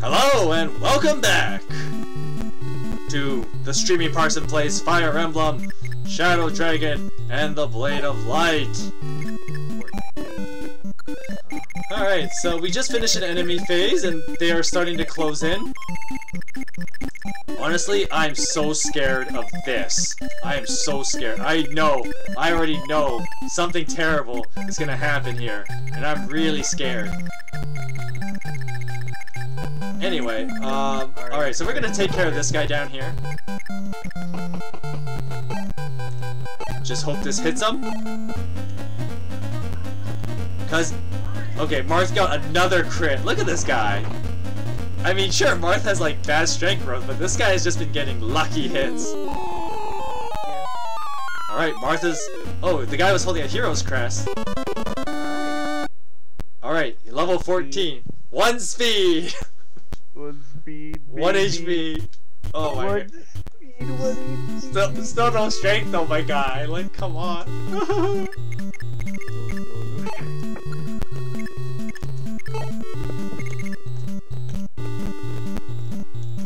Hello and welcome back to the Streaming Parson Plays Fire Emblem, Shadow Dragon, and the Blade of Light. Alright, so we just finished an enemy phase and they are starting to close in. Honestly, I'm so scared of this. I am so scared. I know, I already know something terrible is gonna happen here, and I'm really scared. Anyway, um, alright, so we're gonna take care of this guy down here. Just hope this hits him. Cause, okay, Marth got another crit. Look at this guy. I mean, sure, Marth has like bad strength growth, but this guy has just been getting lucky hits. Alright, Martha's... Oh, the guy was holding a hero's crest. Alright, level 14. One speed! One speed. One. HP. Oh my One god. speed, one HP. Still, still no strength though, my guy. Like, come on.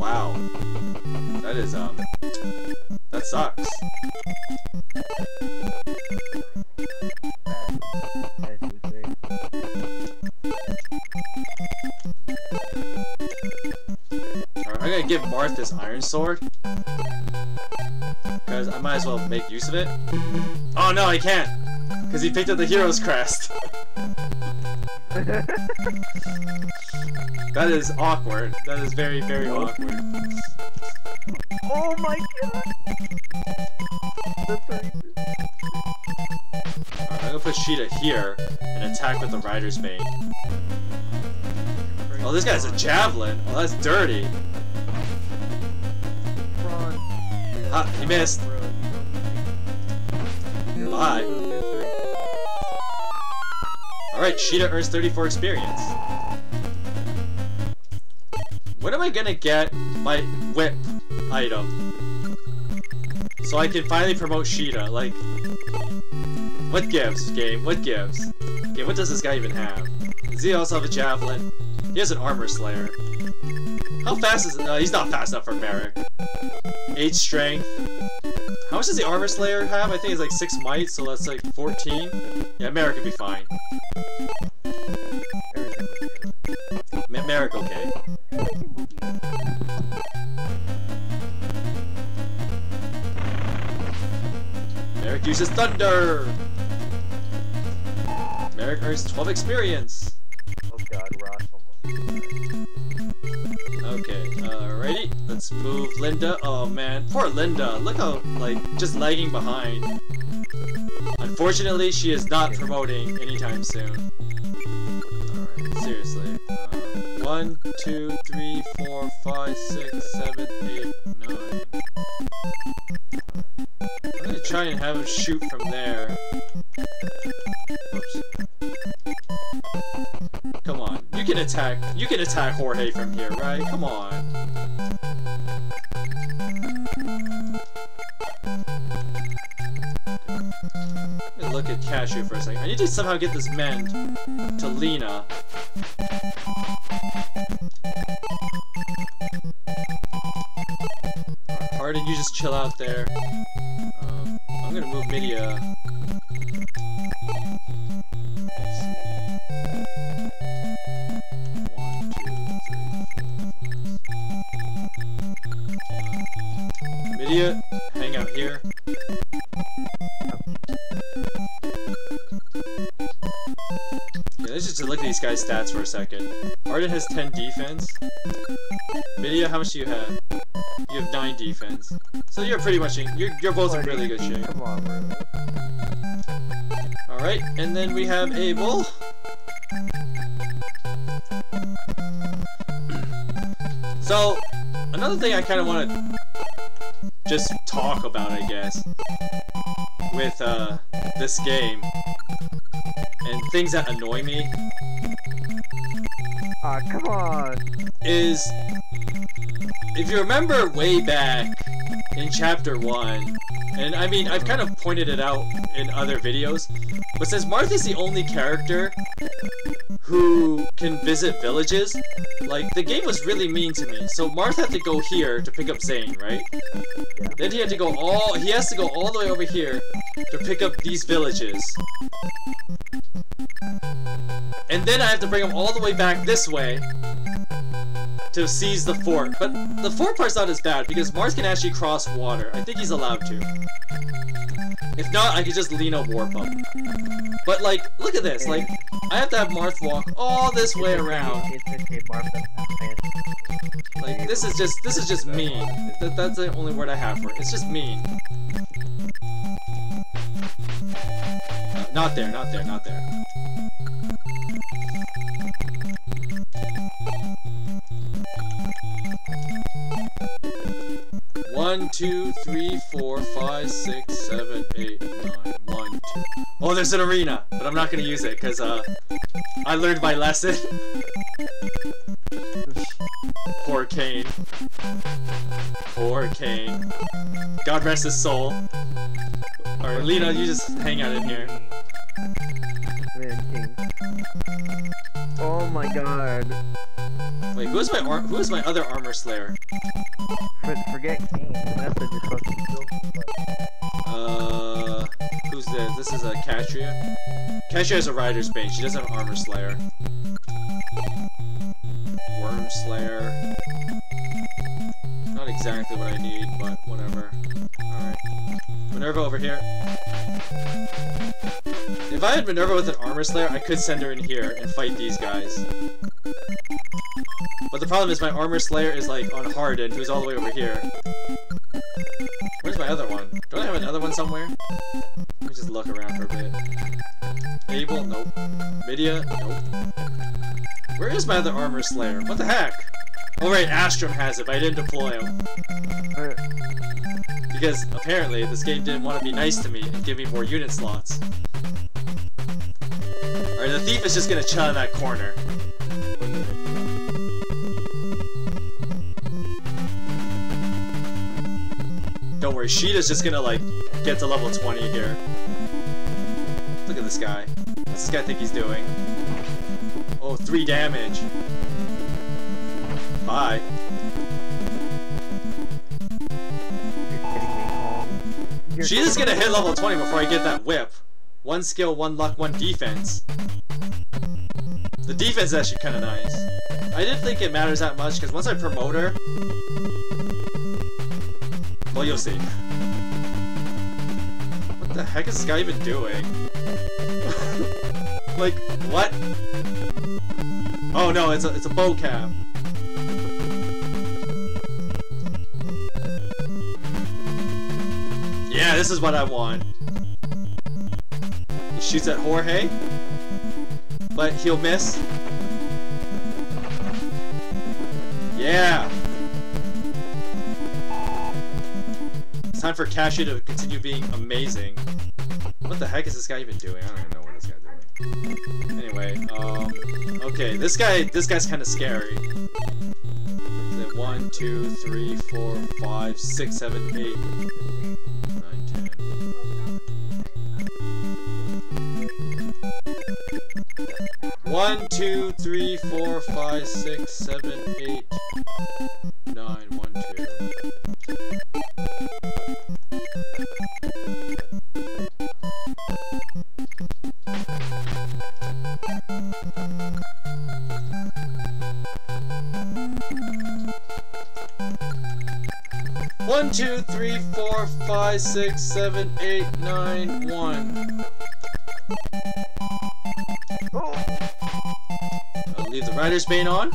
wow. That is, um... That sucks. I'm gonna give Marth this iron sword. Because I might as well make use of it. Oh no, I can't! Because he picked up the hero's crest. That is awkward. That is very, very awkward. oh my god! Right. I'm gonna put Sheeta here and attack with the Rider's Bane. Oh, this guy's a javelin. Oh, that's dirty. Ha, he missed. Bro, you don't Bye. Alright, Sheeta earns 34 experience. When am I gonna get my whip item? So I can finally promote Sheeta, like... What gives, game? What gives? Okay, what does this guy even have? Does he also have a javelin? He has an armor slayer. How fast is? No, he's not fast enough for Merric. 8 strength. How much does the armor slayer have? I think it's like 6 might, so that's like 14. Yeah, Merric would be fine. Ma- Merric okay. Merric uses thunder! Merric earns 12 experience! Oh god, Ross almost. Okay, alrighty, let's move Linda. Oh man, poor Linda. Look how, like, just lagging behind. Unfortunately, she is not promoting anytime soon. Alright, seriously. Uh, one, two, three, four, five, six, seven, eight, nine. I'm gonna try and have him shoot from there. Oops. Can attack. You can attack Jorge from here, right? Come on. Look at Cashew for a second. I need to somehow get this mend to Lena. Pardon, you just chill out there. Um, I'm gonna move Midia. Much do you have? You have 9 defense. So you're pretty much in, you're, you're both in really good shape. Come on, bro. Alright, and then we have Abel. So, another thing I kind of want to just talk about, I guess, with uh, this game, and things that annoy me, Ah, come on. is if you remember way back in chapter 1, and I mean, I've kind of pointed it out in other videos, But since Martha's the only character who can visit villages, like, the game was really mean to me. So Martha had to go here to pick up Xane, right? Then he had to go all, he has to go all the way over here to pick up these villages. And then I have to bring him all the way back this way to seize the fort. But the fort part's not as bad because Marth can actually cross water. I think he's allowed to. If not, I could just Lena warp him. But like, look at this. Like, I have to have Marth walk all this way around. Like, this is just, this is just mean. That, that's the only word I have for it. It's just mean. Uh, not there, not there, not there. One, two, three, four, five, six, seven, eight, nine, one, two. Oh, there's an arena, but I'm not gonna use it because uh, I learned my lesson. Poor Cain. Poor Cain. God rest his soul. Alright, Lena, you just hang out in here. Man, King. Oh my god. Wait, who is my ar who is my other armor slayer? For forget just fucking. Uh, who's this? This is a Catria. Catria has a rider's bane. She doesn't have armor slayer. Exactly what I need, but whatever. Alright. Minerva over here. If I had Minerva with an armor slayer, I could send her in here and fight these guys. But the problem is my armor slayer is like on Hardin, who's all the way over here. Where's my other one? Don't I have another one somewhere? Let me just look around for a bit. Abel? Nope. Midia? Nope. Where is my other armor slayer? What the heck? Oh right, Astram has it, but I didn't deploy him. Because apparently this game didn't want to be nice to me and give me more unit slots. Alright, the thief is just gonna chill in that corner. Don't worry, Sheeta's just gonna like get to level 20 here. Look at this guy. What's this guy think he's doing? Oh, three damage. Bye. You're kidding me, Kong. You're Sheeta's kidding gonna hit level 20 before I get that whip. One skill, one luck, one defense. The defense is actually kind of nice. I didn't think it matters that much because once I promote her, well, you'll see. What the heck is this guy even doing? like, what? Oh no, it's a it's a bow cap. Yeah, this is what I want. He shoots at Jorge, but he'll miss. Yeah. It's time for Cashew to continue being amazing. What the heck is this guy even doing? I don't even know what this guy's doing. Anyway, um, okay, this guy, this guy's kind of scary. One, two, three, four, five, six, seven, eight, One, two, three, four, five, six, seven, eight, nine, one, two. One, two, three, four, five, six, seven, eight, nine, one. Oh, leave the Rider's Bane on.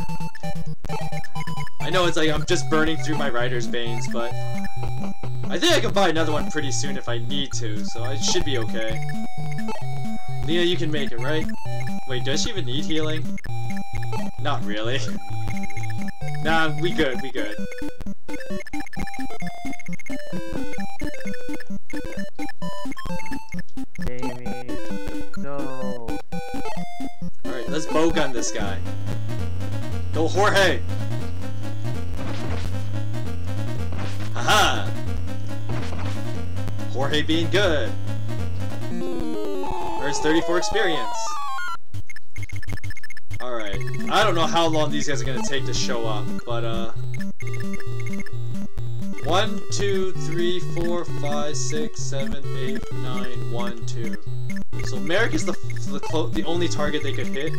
I know it's like I'm just burning through my Rider's Banes, but I think I can buy another one pretty soon if I need to, so I should be okay. Lena, you can make it, right? Wait, does she even need healing? Not really. nah, we good, we good. Alright, let's this guy. Go Jorge! Haha! Jorge being good! Here's 34 experience. Alright. I don't know how long these guys are gonna take to show up, but uh... One, two, three, four, five, six, seven, eight, nine, one, two. So Merric is the the, the only target they could hit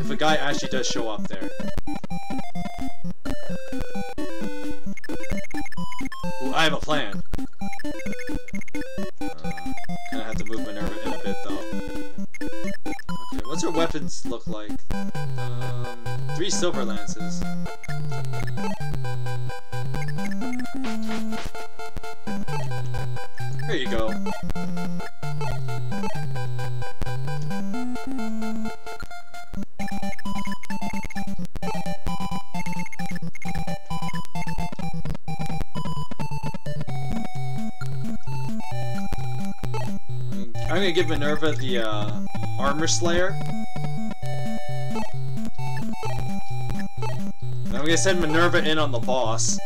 if a guy actually does show up there. Ooh, I have a plan. Uh, gonna have to move Minerva in a bit though. Okay, what's her weapons look like? Three silver lances. Here you go. I'm gonna give Minerva the uh, Armor Slayer. I'm gonna send Minerva in on the boss.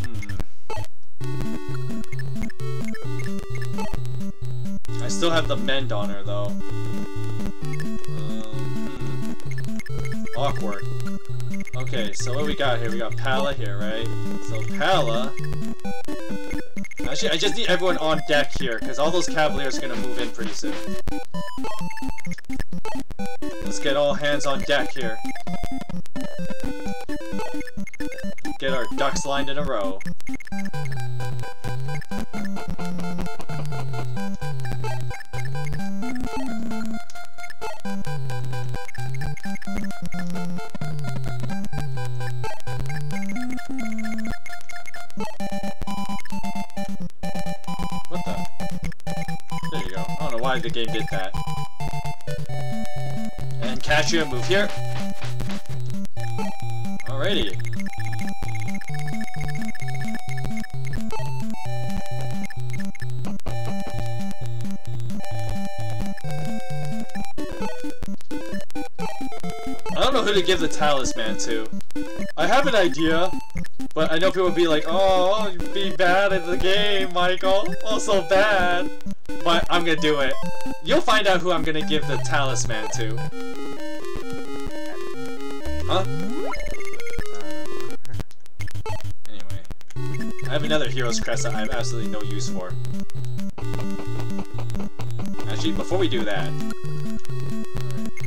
Hmm. I still have the mend on her though. Um. Awkward. Okay, so what we got here? We got Palla here, right? So Palla. Actually, I just need everyone on deck here, because all those Cavaliers are gonna move in pretty soon. Let's get all hands on deck here. Get our ducks lined in a row. Did that. And Catria, move here. Alrighty. I don't know who to give the talisman to. I have an idea, but I know people would be like, oh, be bad at the game, Michael. Oh, so bad. But I'm gonna do it. You'll find out who I'm gonna give the talisman to. Huh? Uh, anyway. I have another Hero's Crest that I have absolutely no use for. Actually, before we do that,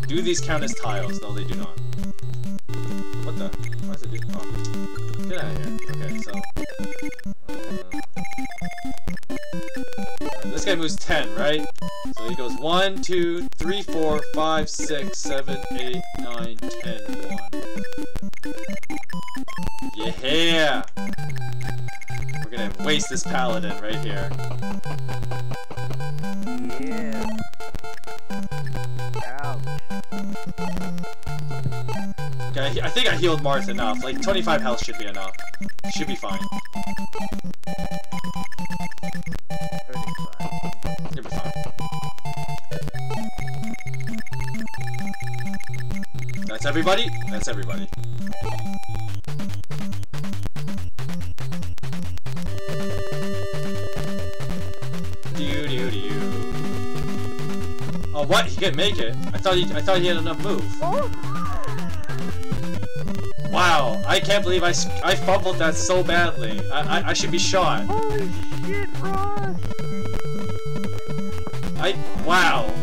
do these count as tiles? No, they do not. What the? Why does it do? Oh. Get out of here. Guy moves 10, right? So he goes 1, 2, 3, 4, 5, 6, 7, 8, 9, 10, 1. Yeah! We're gonna waste this paladin right here. Yeah. Ouch. Okay, I I think I healed Marth enough. Like, 25 health should be enough. Should be fine. Everybody? That's everybody. Do do do. Oh, what? He couldn't make it. I thought he. I thought he had enough move. Wow! I can't believe I, I fumbled that so badly. I, I I should be shot. Holy shit, Ross! I wow.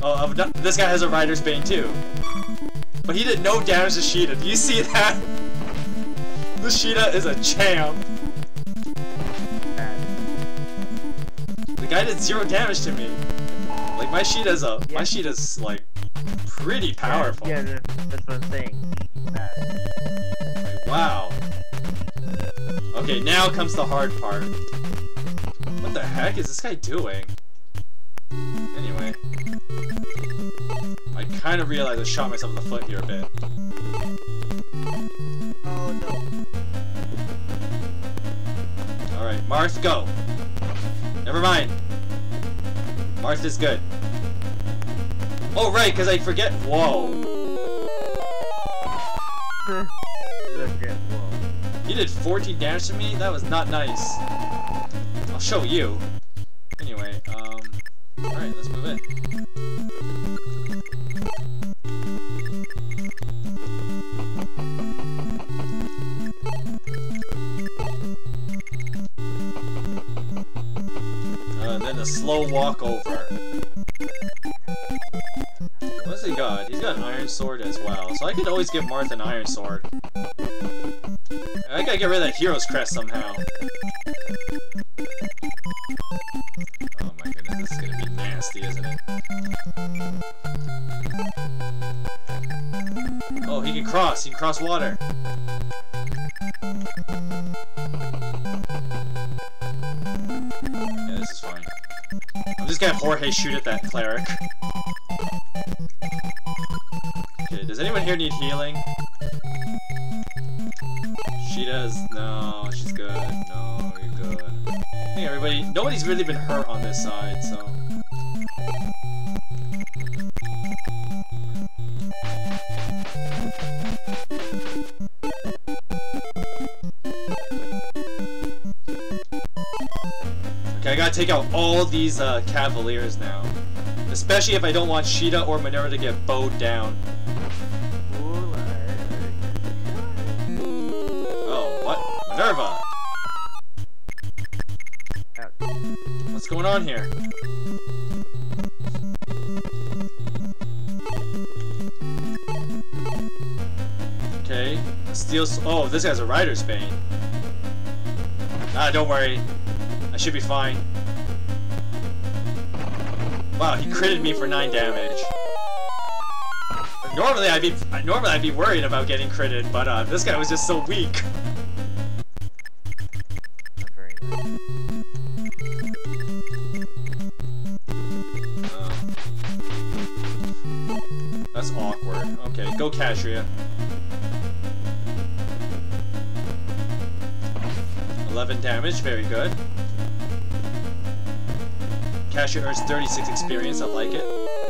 Oh, this guy has a Rider's Bane too. But he did no damage to Sheeta. Do you see that? This Sheeta is a champ. The guy did zero damage to me. Like my Sheeta's a my Yeah. Sheeta's like pretty powerful. Yeah, yeah, that's what I'm saying. Like, wow. Okay, now comes the hard part. What the heck is this guy doing? Kind of realized I shot myself in the foot here a bit. Oh no. Alright, Marth, go! Never mind. Marth is good. Oh, right, because I forget. Whoa. Look at whoa. You did 14 damage to me? That was not nice. I'll show you. Walk over. What's he got? He's got an iron sword as well, so I could always give Marth an iron sword. I gotta get rid of that hero's crest somehow. Oh my goodness, this is gonna be nasty, isn't it? Oh, he can cross. He can cross water. Jorge shoot at that cleric. Okay, does anyone here need healing? She does. No, she's good. No, you're good. I think everybody. Nobody's really been hurt on this side, so. Okay, I gotta take out all these uh, Cavaliers now. Especially if I don't want Sheeta or Minerva to get bowed down. Oh, what? Minerva! What's going on here? Okay, steel. s- Oh, this guy's a Rider's Bane. Ah, don't worry. I should be fine. Wow, he critted me for nine damage. Normally I'd be normally I'd be worried about getting critted, but uh, this guy was just so weak. Earns 36 experience, I like it.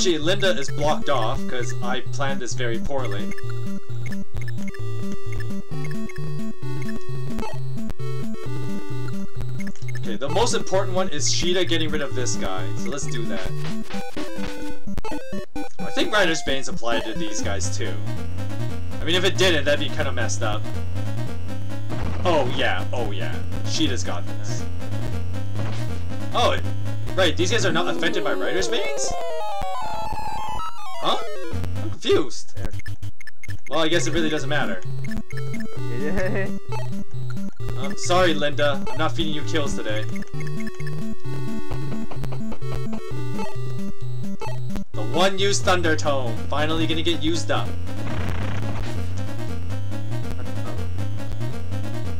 Unfortunately, Linda is blocked off, because I planned this very poorly. Okay, the most important one is Sheeta getting rid of this guy, so let's do that. I think Rider's Bane's applied to these guys too. I mean, if it didn't, that'd be kind of messed up. Oh yeah, oh yeah. Sheeta's got this. Oh, right, these guys are not affected by Rider's Banes? Huh? I'm confused. Well, I guess it really doesn't matter. I'm sorry, Linda. I'm not feeding you kills today. The one used Thunder Tome. Finally gonna get used up.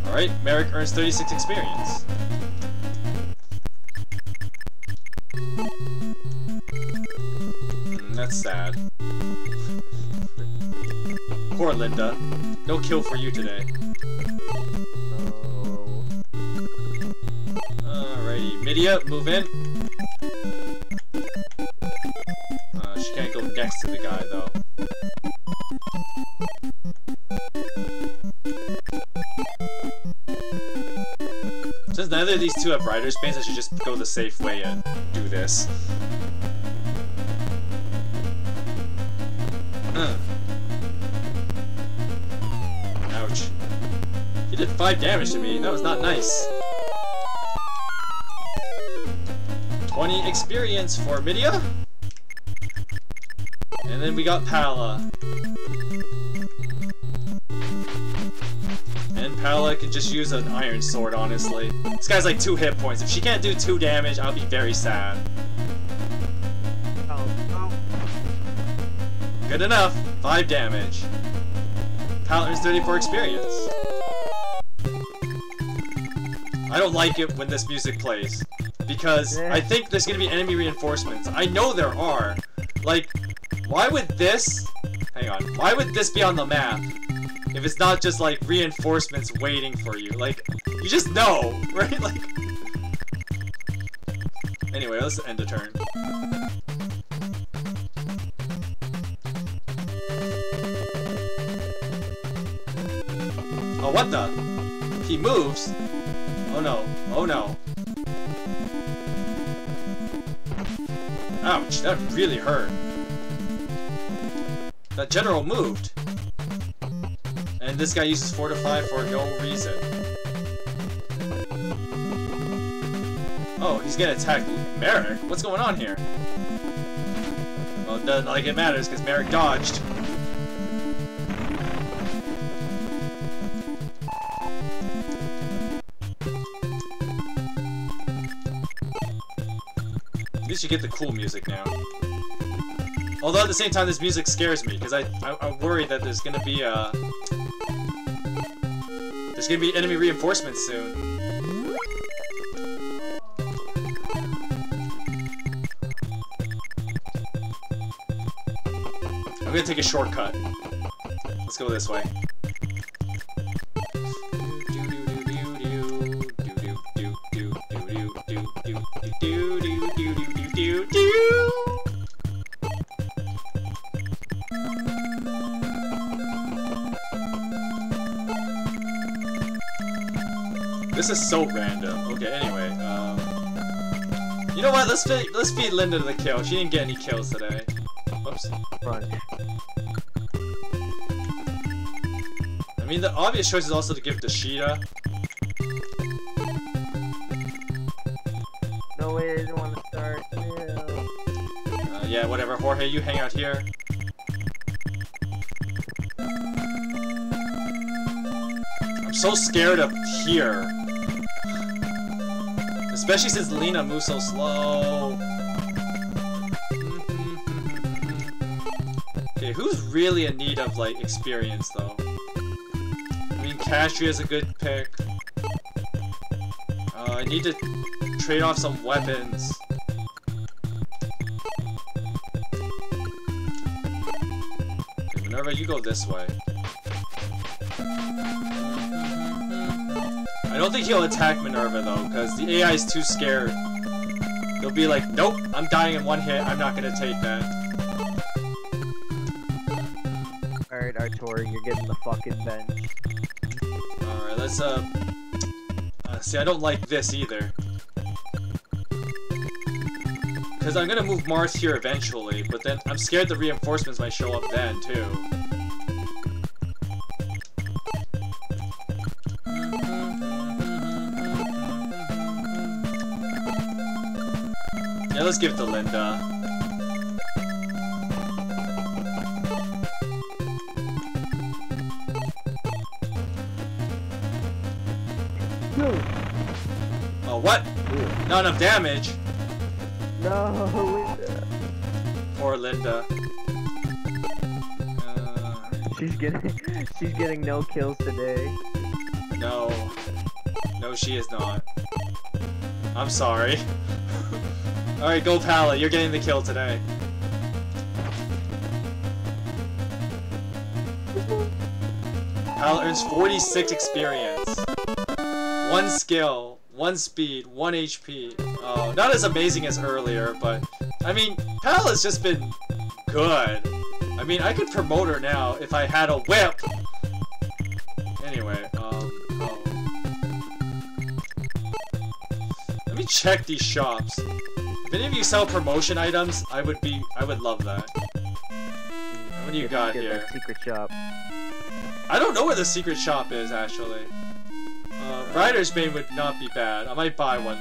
Alright, Merric earns 36 experience. That's sad. Poor Linda. No kill for you today. Oh. Alrighty, Midia, move in. Uh, she can't go next to the guy, though. Since neither of these two have Rider's Banes, I should just go the safe way and do this. Huh. Ouch. He did 5 damage to me, that was not nice. 20 experience for Midia. And then we got Palla. And Palla can just use an iron sword, honestly. This guy's like 2 hit points. If she can't do 2 damage, I'll be very sad. Good enough. 5 damage. Paladin's 34 experience. I don't like it when this music plays. Because I think there's gonna be enemy reinforcements. I know there are. Like, why would this... Hang on. Why would this be on the map? If it's not just, like, reinforcements waiting for you. Like, you just know, right? Like... Anyway, let's end the turn. What the? He moves? Oh no. Oh no. Ouch, that really hurt. That general moved. And this guy uses Fortify for no reason. Oh, he's gonna attack Merric? What's going on here? Well, it doesn't like it matters, because Merric dodged. Least you get the cool music now. Although at the same time, this music scares me because I, I I worry that there's gonna be uh there's gonna be enemy reinforcements soon. I'm gonna take a shortcut. Let's go this way. Is so random. Okay, anyway, um... You know what, let's feed, let's feed Linda the kill. She didn't get any kills today. Whoops. Crunch. I mean, the obvious choice is also to give to Sheeta. No way, I didn't want to start. Ew. Uh, yeah, whatever. Jorge, you hang out here. I'm so scared of here. Especially since Lena moves so slow. Okay, who's really in need of, like, experience, though? I mean, Castria is a good pick. Uh, I need to trade off some weapons. Minerva, you go this way. Don't think he'll attack Minerva, though, because the AI is too scared. They'll be like, nope, I'm dying in one hit, I'm not gonna take that. Alright, Artori, you're getting the fucking bench. Alright, let's, uh... uh... See, I don't like this either. Because I'm gonna move Marth here eventually, but then I'm scared the reinforcements might show up then, too. Let's give it to Linda. Oh, what? Not enough damage. No, Poor Linda. Uh, she's getting she's getting no kills today. no. No, she is not. I'm sorry. Alright, go Palla, you're getting the kill today. Palla earns 46 experience. One skill, one speed, one HP. Oh, not as amazing as earlier, but I mean, Pal has just been good. I mean, I could promote her now if I had a whip. Anyway, um, oh. Let me check these shops. If any of you sell promotion items, I would be, I would love that. What do you got get here? secret shop. I don't know where the secret shop is, actually. Uh, Rider's Bane would not be bad. I might buy one.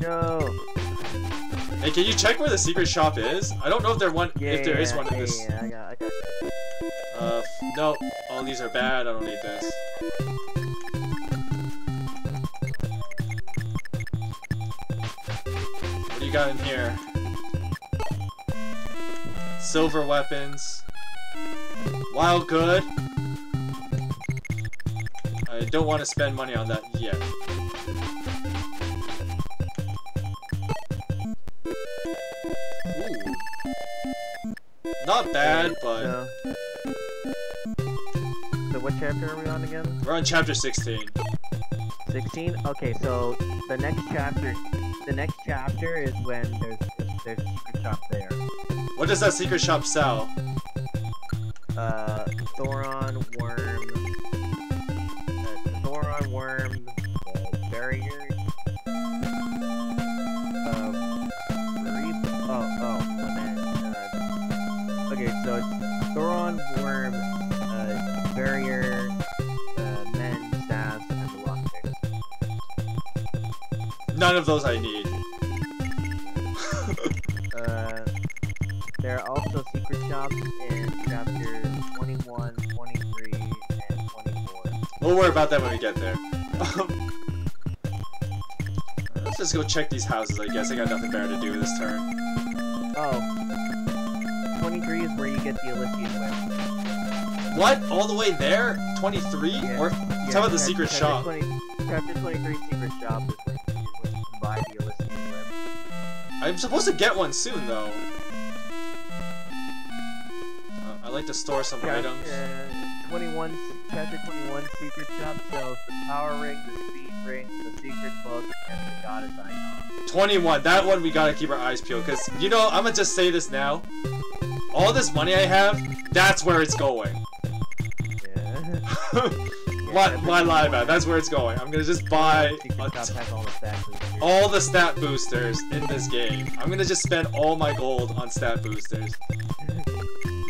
No. Hey, can you check where the secret shop is? I don't know if there one Yeah, if there is yeah, one in this. Yeah, I got, I got. Uh, no. All these are bad. I don't need this. Got in here? silver weapons. Wild good, I don't want to spend money on that yet. Ooh. Not bad, but So, so what chapter are we on again? we're on chapter 16. 16? Okay, so the next chapter, the next chapter is when there's there's a secret shop there. What does that secret shop sell? Uh, Thoron worm, uh, Thoron worm, uh, barrier, um. Oh, oh, uh, okay, so it's Thoron worm, uh, barrier, uh, men, staffs, and the. None of those I need. We'll worry about that when we get there. Um, let's just go check these houses, I guess. I got nothing better to do this turn. Oh, 23 is where you get the Elysian whip. What? All the way there? 23? Yeah. Or Yeah, tell about the secret shop. 20 chapter 23 secret shop is where, is where you can buy the Elysian. I'm supposed to get one soon, though. Uh, I like to store some Chap- items. uh, 21, chapter 21 secret shop sells the power ring, the speed ring, the secret book, and the goddess icon. 21. That one we gotta keep our eyes peeled. Because, you know, I'm gonna just say this now. All this money I have, that's where it's going. Yeah. why, why lie about it? That's where it's going. I'm gonna just buy Secret a shop has all the all the stat boosters in this game. I'm gonna just spend all my gold on stat boosters.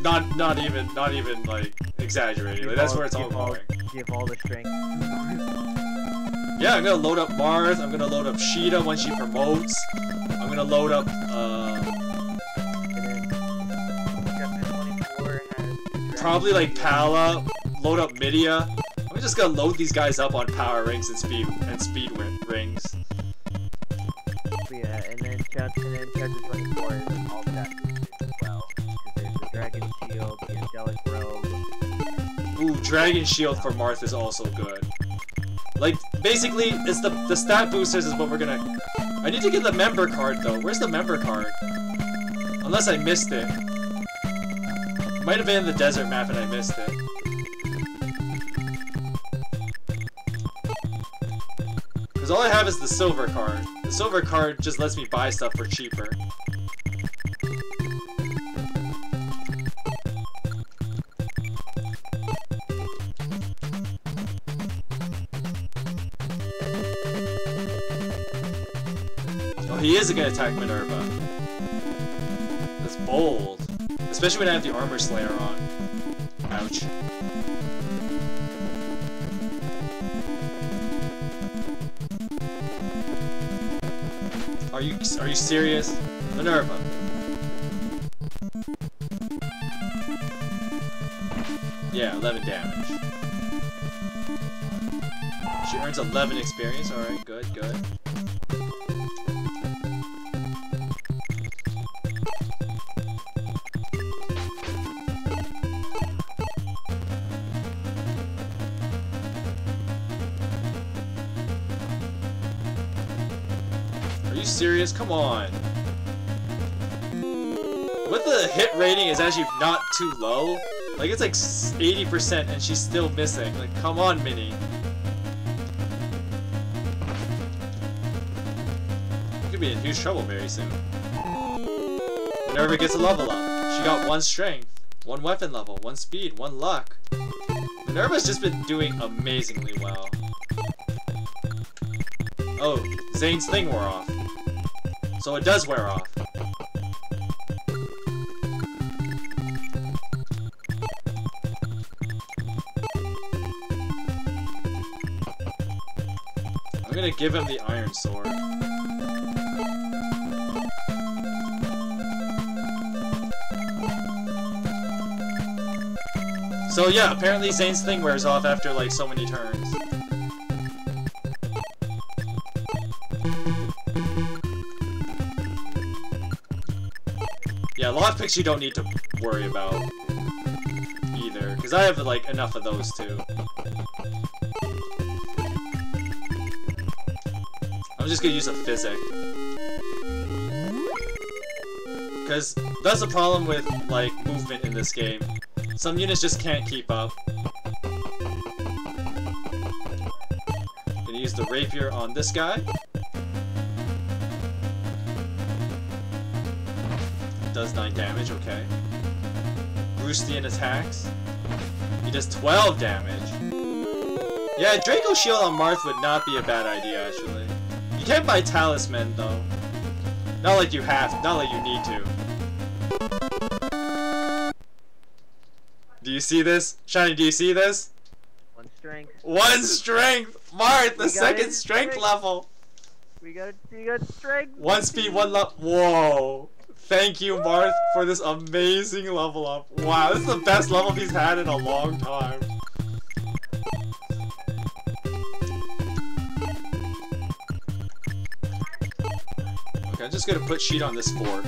Not, not even, not even like exaggerating. Like, that's all- where it's all going. Give all the strength. Yeah, I'm gonna load up Marth. I'm gonna load up Sheeta when she promotes. I'm gonna load up. Uh, And then chapter 24 has probably like Palla. Load up Midia. I'm just gonna load these guys up on power rings and speed and speed rings. Yeah, and then chapter and then chapter 24 is shield, angelic. Ooh, Dragon Shield for Marth is also good. Like, basically, it's the the stat boosters is what we're gonna. I need to get the member card though. Where's the member card? Unless I missed it. Might have been in the desert map and I missed it. Because all I have is the silver card. The silver card just lets me buy stuff for cheaper. He is gonna attack Minerva. That's bold. Especially when I have the Armor Slayer on. Ouch. Are you are you serious? Minerva. Yeah, 11 damage. She earns 11 experience. Alright, good, good. Serious? Come on. What the hit rating is actually not too low. Like, it's like 80% and she's still missing. Like, come on, Minnie. You could be in huge trouble very soon. Minerva gets a level up. She got one strength, one weapon level, one speed, one luck. Minerva's just been doing amazingly well. Oh, Xane's thing wore off. So it does wear off. I'm gonna give him the iron sword. So yeah, apparently Xane's thing wears off after like so many turns. You don't need to worry about either, because I have like enough of those too. I'm just gonna use a physic. Because that's the problem with like movement in this game. Some units just can't keep up. Gonna use the rapier on this guy. Damage, okay. Brustian attacks. He does 12 damage. Yeah, Draco Shield on Marth would not be a bad idea, actually. You can't buy Talisman, though. Not like you have, not like you need to. Do you see this? Shiny, do you see this? One strength. One strength! Marth, the We second strength strength. level! We got we got strength. One speed, one level. Whoa! Thank you, Marth, for this amazing level up. Wow, this is the best level he's had in a long time. Okay, I'm just gonna put sheet on this board.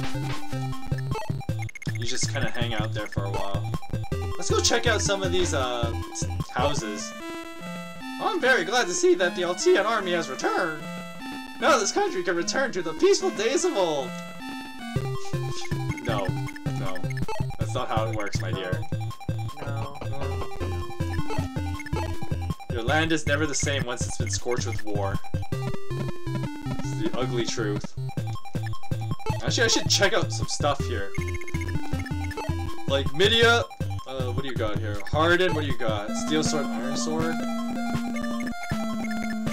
You just kind of hang out there for a while. Let's go check out some of these uh houses. I'm very glad to see that the Altean army has returned. Now this country can return to the peaceful days of old. That's not how it works, my dear. No. Your land is never the same once it's been scorched with war. It's the ugly truth. Actually, I should check out some stuff here. Like, Midia, uh, what do you got here? Hardin, what do you got? Steel Sword, Iron Sword?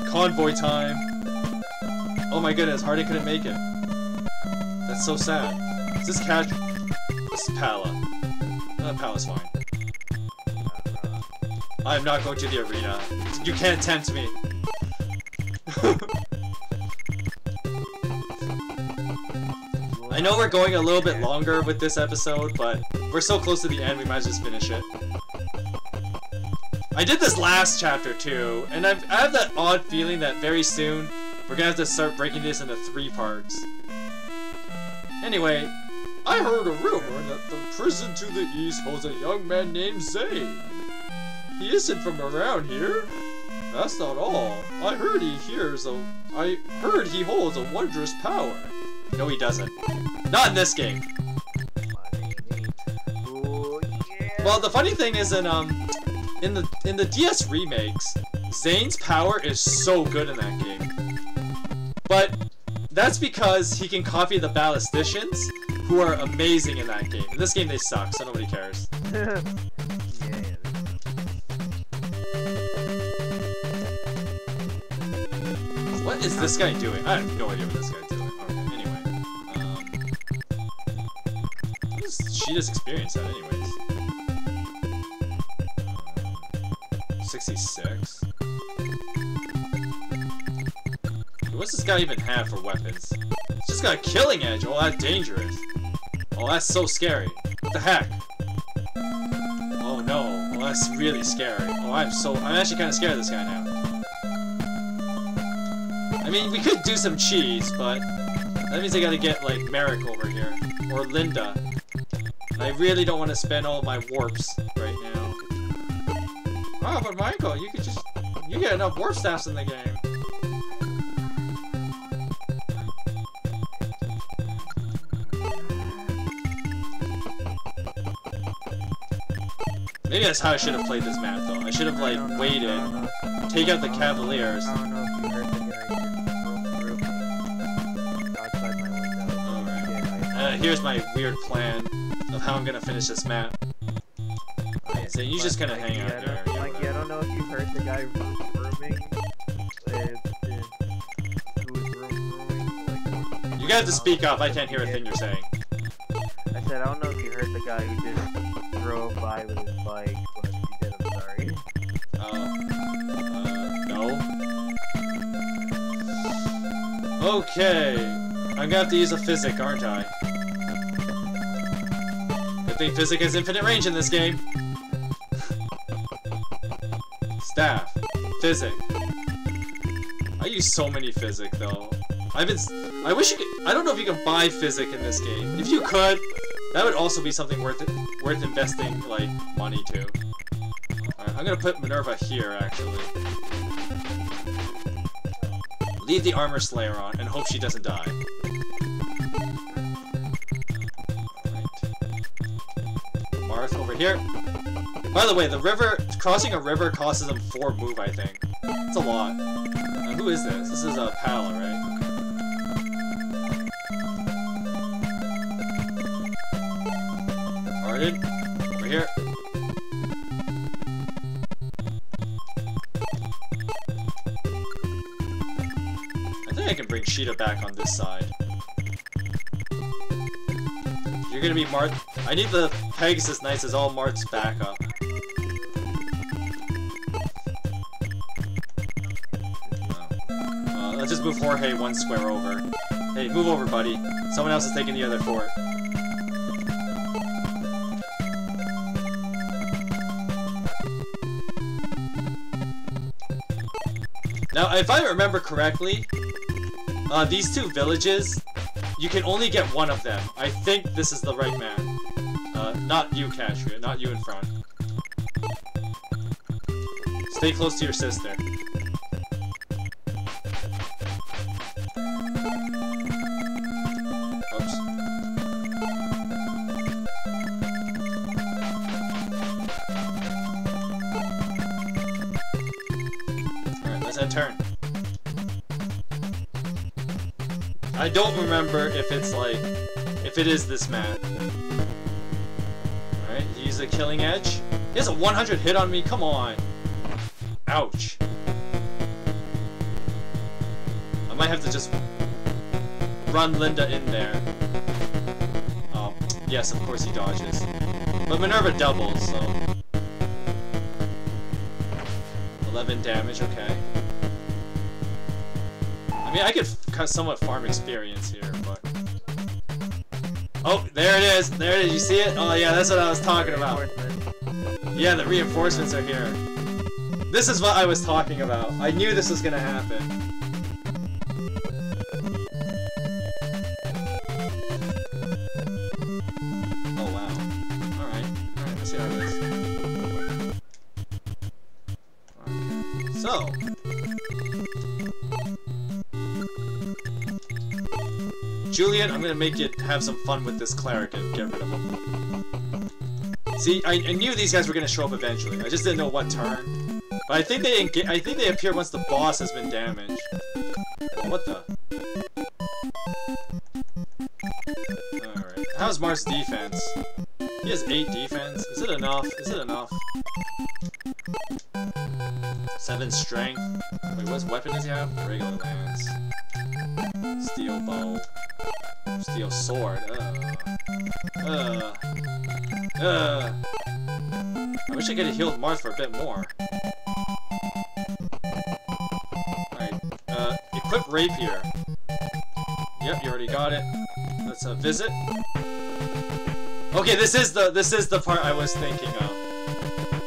Convoy time. Oh my goodness, Hardin couldn't make it. That's so sad. Is this Cash? This is Palla. Uh, Palla's fine. I'm not going to the arena. You can't tempt me. I know we're going a little bit longer with this episode, but we're so close to the end, we might as well just finish it. I did this last chapter too, and I've, I have that odd feeling that very soon we're gonna have to start breaking this into three parts. Anyway, I heard a rumor that the prison to the east holds a young man named Xane. He isn't from around here. That's not all. I heard he hears a. I heard he holds a wondrous power. No, he doesn't. Not in this game. Well, the funny thing is, in um, in the in the DS remakes, Xane's power is so good in that game. But that's because he can copy the ballisticians, who are amazing in that game. In this game, they suck, so nobody cares. yeah. What is this guy doing? I have no idea what this guy's doing. Okay, anyway. Um, what does Sheeta's experience at, anyways? Um, 66? What's this guy even have for weapons? He's just got a killing edge. Oh, that's dangerous. Oh, that's so scary. What the heck? Oh no. Oh, that's really scary. Oh, I'm so. I'm actually kind of scared of this guy now. I mean, we could do some cheese, but that means I gotta get, like, Merric over here. Or Linda. And I really don't want to spend all my warps right now. Oh, but Michael, you could just... You get enough warp staffs in the game. Maybe that's how I should have played this map, though. I should have, like, waited, take out the Cavaliers. You. Alright. Uh, here's my weird plan of how I'm gonna finish this map. So you just like, hang out there. whatever. I don't know if you heard the guy rooming. Uh, uh, You have to speak up, I can't hear a thing you're saying. I said, I don't know if you heard the guy who just drove by with his bike, if you did, I'm sorry. Uh, uh, no. Okay. I'm gonna have to use a physic, aren't I? Good thing physic has infinite range in this game. Staff. Physic. I use so many physic though. I've been. I wish you could. I don't know if you can buy physic in this game. If you could, That would also be something worth it, worth investing like money to. I'm gonna put Minerva here actually. Leave the armor slayer on and hope she doesn't die. Alright. Marth over here. By the way, the river crossing a river costs them four move, I think. It's a lot. Uh, who is this? This is a uh, Palla, right? Over here. I think I can bring Sheeta back on this side. You're gonna be Marth. I need the Pegasus Knights as all Marth's backup. Uh, let's just move Jorge one square over. Hey, move over, buddy. Someone else is taking the other fort. Now, if I remember correctly, uh, these two villages, you can only get one of them. I think this is the right man. Uh, not you, Catria, not you in front. Stay close to your sister. Don't remember if it's like, if it is this man. Alright, use a killing edge. He has a 100 hit on me, come on. Ouch. I might have to just run Linda in there. Oh, yes, of course he dodges. But Minerva doubles, so... 11 damage, okay. I mean, I could somewhat farm experience here, but... Oh, there it is! There it is, you see it? Oh yeah, that's what I was talking about. Yeah, the reinforcements are here. This is what I was talking about. I knew this was gonna happen. Gonna make you have some fun with this cleric and get rid of him. See, I, I, knew these guys were gonna show up eventually. I just didn't know what turn. But I think they I think they appear once the boss has been damaged. Oh, what the? Alright. How's Marth's defense? He has 8 defense. Is it enough? Is it enough? 7 strength. Wait, what weapon does he have? Regular lance. Steel bow. Steel sword. Uh. Uh. Uh. I wish I could have healed Marth for a bit more. Alright. Uh, equip Rapier. Yep, you already got it. Let's uh, visit. Okay, this is the this is the part I was thinking of.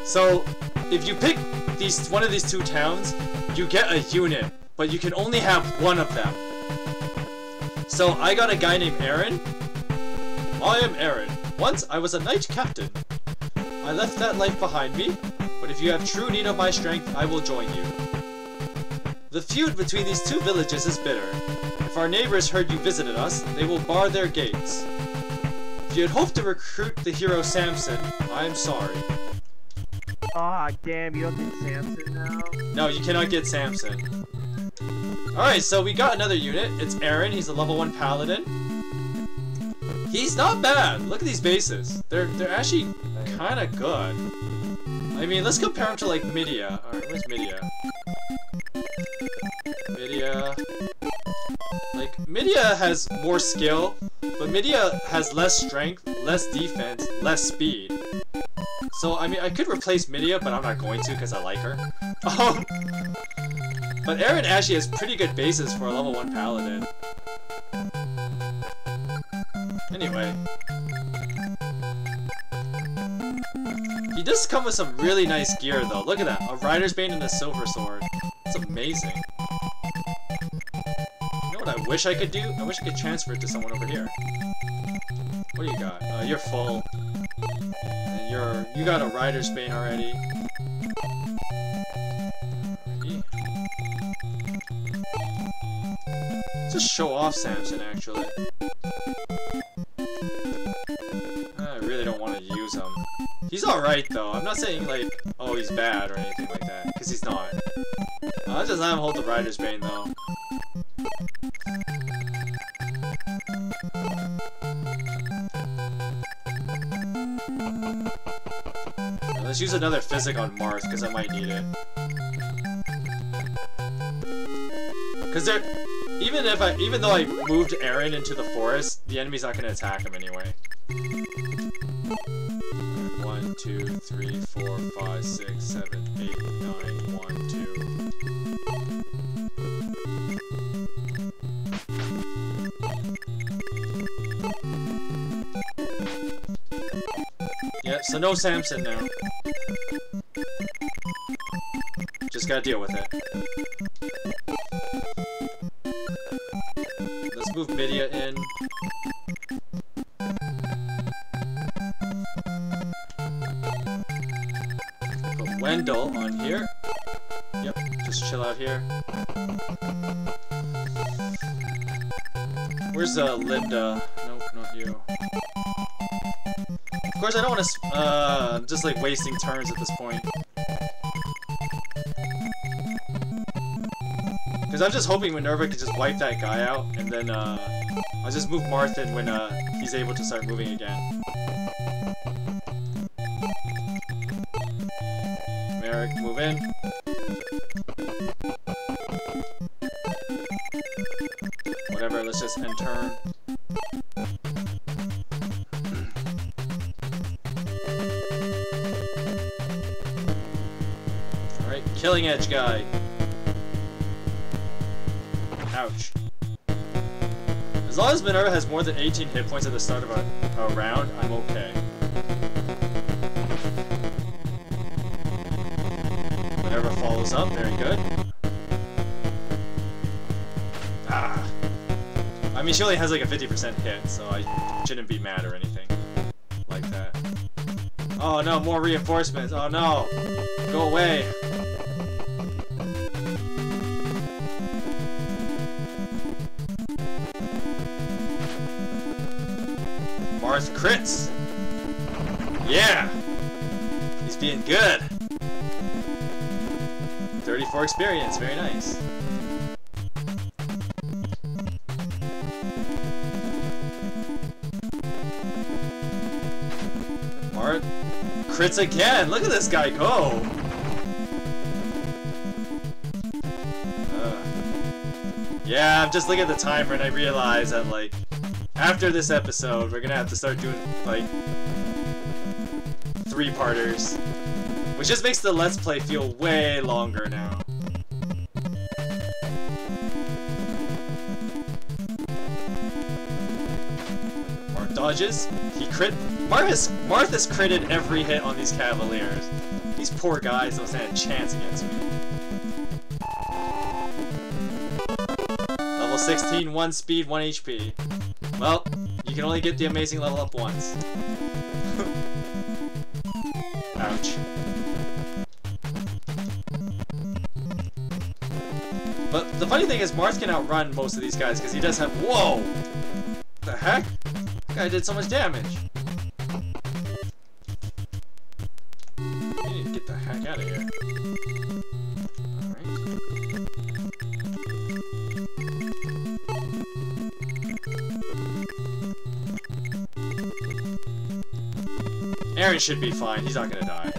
So, if you pick these one of these two towns, you get a unit, but you can only have one of them. So I got a guy named Arran. I am Arran. Once I was a knight captain. I left that life behind me, but if you have true need of my strength, I will join you. The feud between these two villages is bitter. If our neighbors heard you visited us, they will bar their gates. If you had hoped to recruit the hero Samson, I am sorry. Aw, oh, damn, you don't get Samson now? No, you cannot get Samson. Alright, so we got another unit. It's Arran, he's a level 1 paladin. He's not bad. Look at these bases. They're they're actually kinda good. I mean, let's compare him to like Midia. Alright, where's Midia? Midia. Like, Midia has more skill, but Midia has less strength, less defense, less speed. So, I mean, I could replace Midia, but I'm not going to because I like her. Um, but Arran actually has pretty good bases for a level 1 paladin. Anyway. He does come with some really nice gear though. Look at that. A Rider's Bane and a Silver Sword. It's amazing. You know what I wish I could do? I wish I could transfer it to someone over here. What do you got? Uh, you're full. And you're you got a rider's bane already. Just show off Samson actually. I really don't want to use him. He's alright though. I'm not saying like, oh he's bad or anything like that, because he's not. I'll just let him hold the rider's bane though. Let's use another physic on Marth, because I might need it. Because there, even if I, even though I moved Arran into the forest, the enemy's not gonna attack him anyway. One, two, three, four, five, six, seven, eight, nine, one, two. Yep, so no Samson now. Just gotta deal with it. Move in. Put Wendell on here. Yep, just chill out here. Where's uh, Linda? Nope, not you. Of course, I don't want to, uh, just like wasting turns at this point. Because I'm just hoping Minerva can just wipe that guy out, and then, uh, I'll just move Marthin when, uh, he's able to start moving again. Has more than 18 hit points at the start of a, a round, I'm okay. Minerva follows up, very good. Ah. I mean, she only has like a 50% hit, so I shouldn't be mad or anything like that. Oh no, more reinforcements. Oh no. Go away. Marth crits. Yeah. He's being good. 34 experience, very nice. Marth crits again. Look at this guy go. Yeah, I'm just looking at the timer and I realize that like after this episode, we're gonna have to start doing like three-parters, which just makes the Let's Play feel way longer now. Marth dodges. He crit. Martha's Martha's critted every hit on these Cavaliers. These poor guys don't stand a chance against me. Level 16, 1 speed, 1 HP. Can only get the amazing level up once. Ouch. But the funny thing is, Marth can outrun most of these guys because he does have. Whoa! The heck? That guy did so much damage. Arran should be fine. He's not gonna die.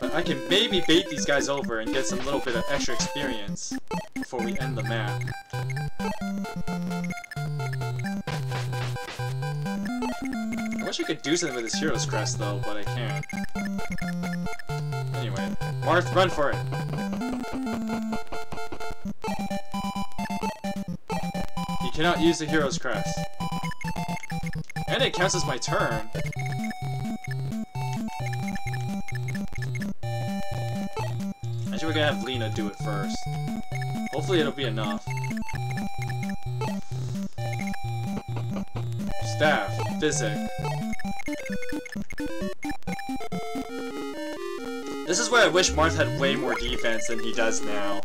But I can maybe bait these guys over and get some little bit of extra experience before we end the map. I wish I could do something with this hero's crest though, but I can't. Anyway, Marth, run for it! Cannot use the hero's crest. And it counts as my turn. we're gonna have Lena do it first. Hopefully it'll be enough. Staff, physic. This is where I wish Marth had way more defense than he does now.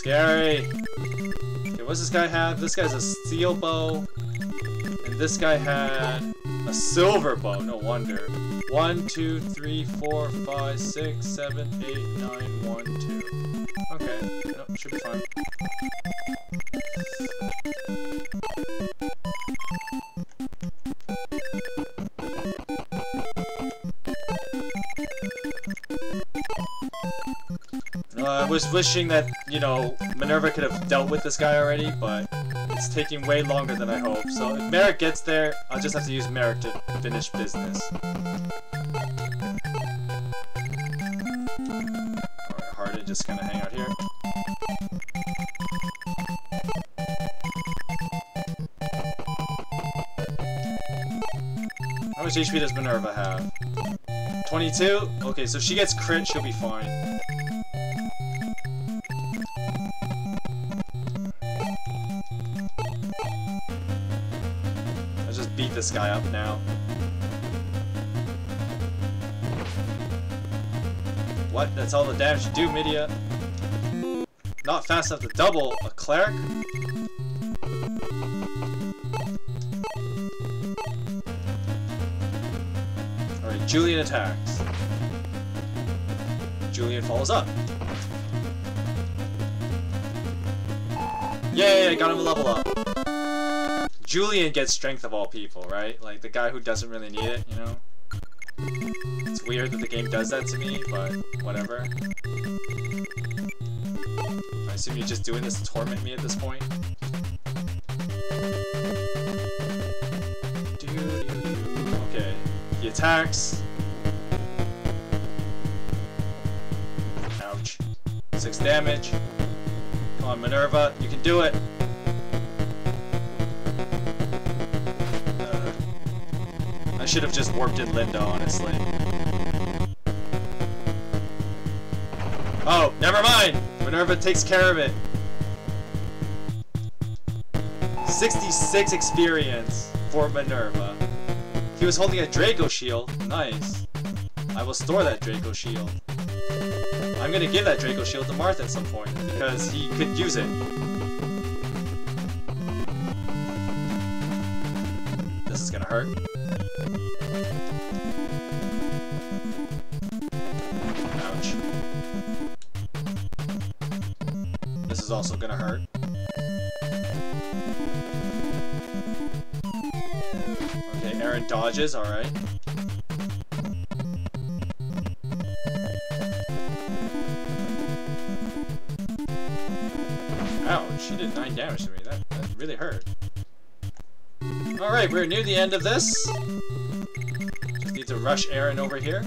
Scary. Okay, what's this guy have? This guy's a steel bow. And this guy had a silver bow, no wonder. One, two, three, four, five, six, seven, eight, nine, one, two. Okay, should be fine. Uh, I was wishing that, you know, Minerva could have dealt with this guy already, but it's taking way longer than I hoped. So if Merric gets there, I'll just have to use Merric to finish business. Alright, Hardin just gonna hang out here. How much HP does Minerva have? 22? Okay, so if she gets crit, she'll be fine. This guy up now. What? That's all the damage you do, Midia? Not fast enough to double a cleric? Alright, Julian attacks. Julian follows up. Yay, I got him a level up. Julian gets strength of all people, right? Like, the guy who doesn't really need it, you know? It's weird that the game does that to me, but whatever. I assume you're just doing this to torment me at this point. Okay, he attacks. Ouch. Six damage. Come on, Minerva, you can do it. Should have just warped in Linda, honestly. Oh, never mind! Minerva takes care of it. 66 experience for Minerva. He was holding a Draco shield. Nice. I will store that Draco shield. I'm gonna give that Draco shield to Marth at some point, because he could use it. This is gonna hurt. Ouch. This is also gonna hurt. Okay, Arran dodges, alright. Ouch, she did 9 damage to me. That, that really hurt. Alright, we're near the end of this. Just need to rush Arran over here.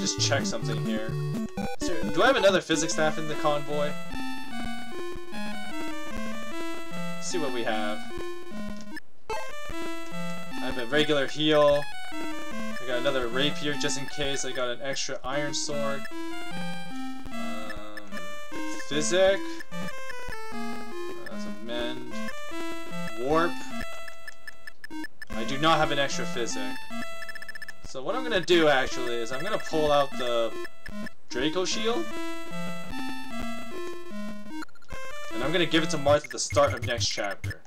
Just check something here. do I have another physics staff in the convoy? Let's see what we have. I have a regular heal. I got another rapier just in case. I got an extra iron sword. Physic. Uh, That's a mend. Warp. I do not have an extra physic. So what I'm gonna do actually is I'm gonna pull out the Draco shield. And I'm gonna give it to Martha at the start of next chapter.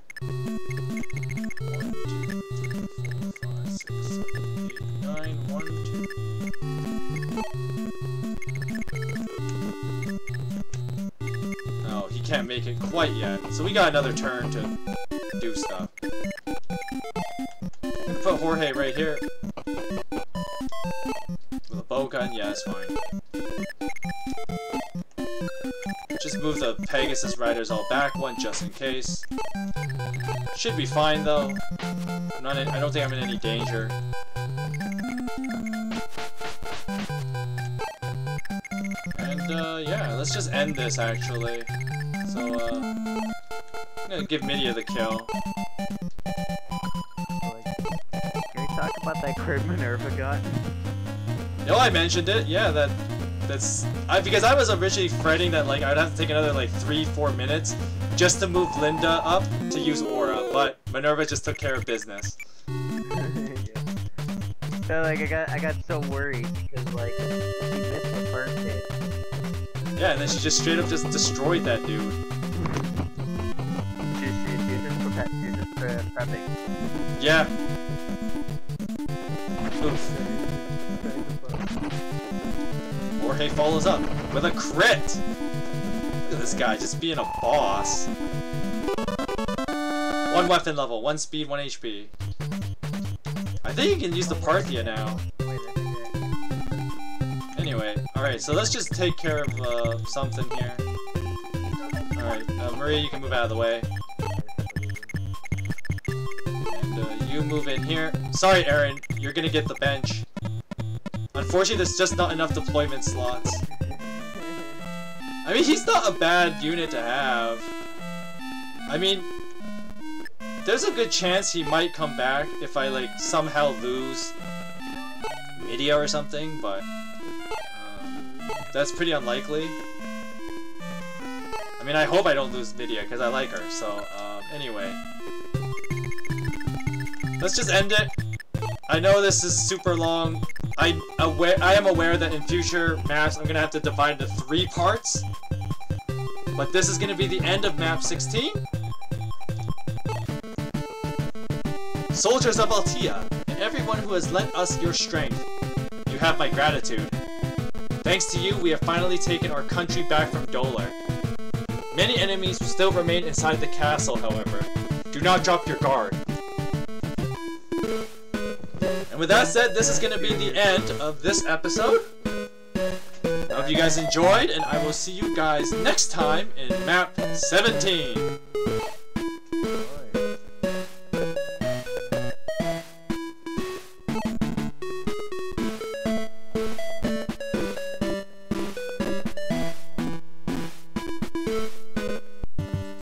Can't make it quite yet. So we got another turn to do stuff. Put Jorge right here. With a bow gun, yeah, it's fine. Just move the Pegasus Riders all back one just in case. Should be fine though. I'm not in, I don't think I'm in any danger. And uh, yeah, let's just end this actually give Midia the kill. Can we talk about that crib Minerva got? No, I mentioned it. Yeah, that that's I, because I was originally fretting that like I'd have to take another like three four minutes just to move Linda up to use Aura, but Minerva just took care of business. so like I got I got so worried because like she missed the first hit. Yeah, and then she just straight up just destroyed that dude. Yeah. Oof. Jorge follows up with a crit! Look at this guy just being a boss. One weapon level, one speed, one HP. I think you can use the Parthia now. Anyway, alright, so let's just take care of uh, something here. Alright, uh, Maria, you can move out of the way. You move in here. Sorry, Arran, you're gonna get the bench. Unfortunately, there's just not enough deployment slots. I mean, he's not a bad unit to have. I mean, there's a good chance he might come back if I, like, somehow lose Midia or something, but um, that's pretty unlikely. I mean, I hope I don't lose Midia, because I like her, so, um, anyway. Let's just end it. I know this is super long. I aware I am aware that in future maps I'm gonna have to divide into three parts. But this is gonna be the end of map 16. Soldiers of Altea, and everyone who has lent us your strength, you have my gratitude. Thanks to you, we have finally taken our country back from Dolar. Many enemies will still remain inside the castle, however. Do not drop your guard. And with that said, this is going to be the end of this episode. I hope you guys enjoyed, and I will see you guys next time in map 17.